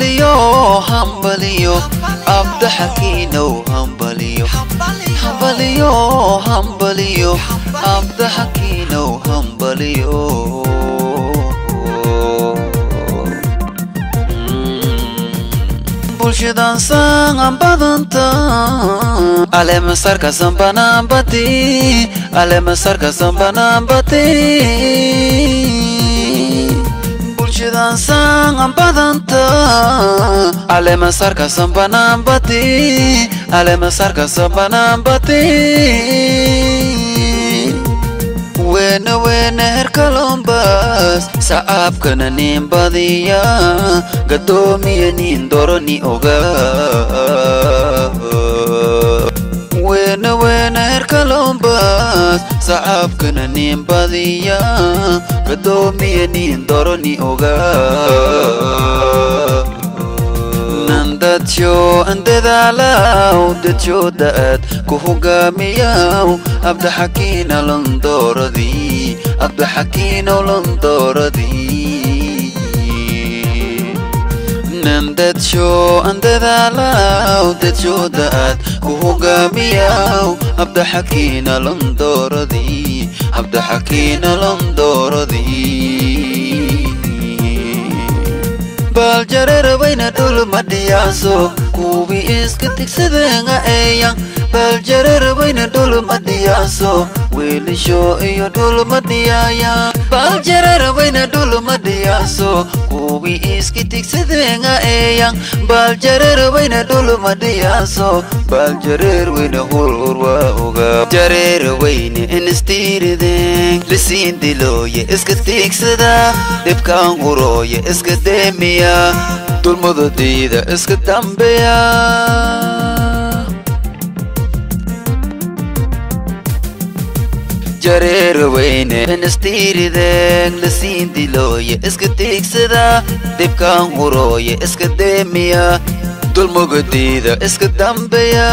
hambaliyo hambaliyo abdaxakiinow hambaliyo hambaliyo hambaliyo abdaxakiinow hambaliyo bulshadan sangan alemasarka sambanambati alemasarka sambanambati wena wena herkalombas sacabkana nin badiya gadoomiya nin doroni oga wena wena herkalombas sacabkana nin badiya gadoomiya nin doroni oga دتيو اندد على ودتيو داد. كهوغامياو ابدا حكينا لندور دي ابدا حكينا لندور دي نندتشو اندد على ودتيو داد. كهوغامياو ابدا حكينا لندور دي ابدا حكينا لندور دي baljarerwayna dhulma dhiyaaso kuwii iska tigsadeenga eeyan baljarerwayna dhulma dhiyaaso iyo dhulma dhiyaaya baljarerwayna dhulma dhiyaaso kuwii iska tigsadeenga eeyan baljarerwayna dhulma dhiyaaso baljarerwayna hururwa oga jarerwayna inistiirideen lisiin dilooye iska tiigsada dhibkaan hurooye iska deemiya dulmadadiida iska dambeya jareerweyne inistiirideen lisiin dilooye iska tiigsada dhibkaan hurooye iska deemiya dulmagadiida iska dambeya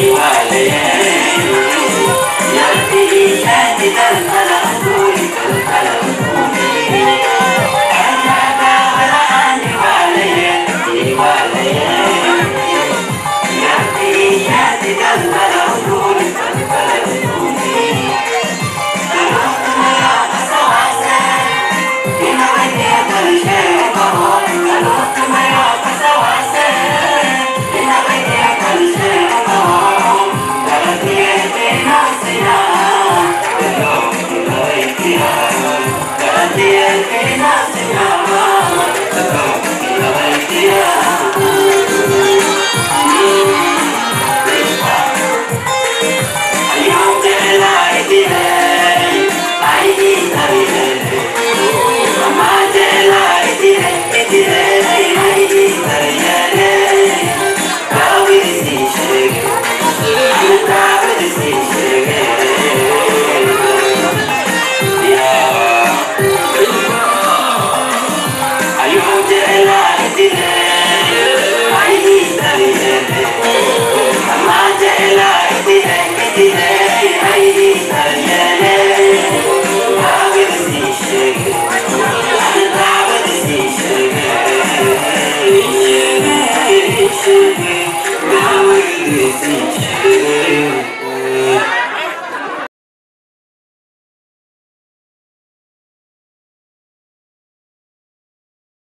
Yeah. Sugar, I will be.